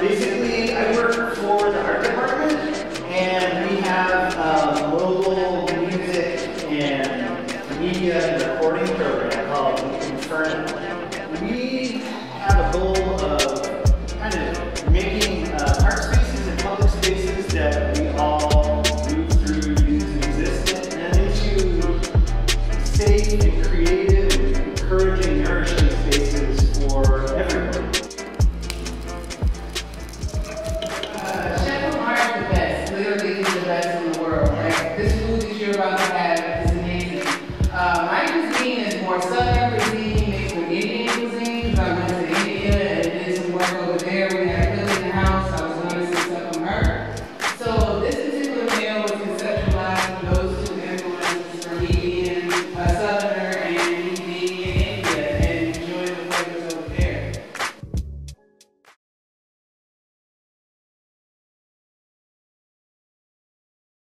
Basically, I work for the art department, and we have a local music and media and recording program called Inferno. over there.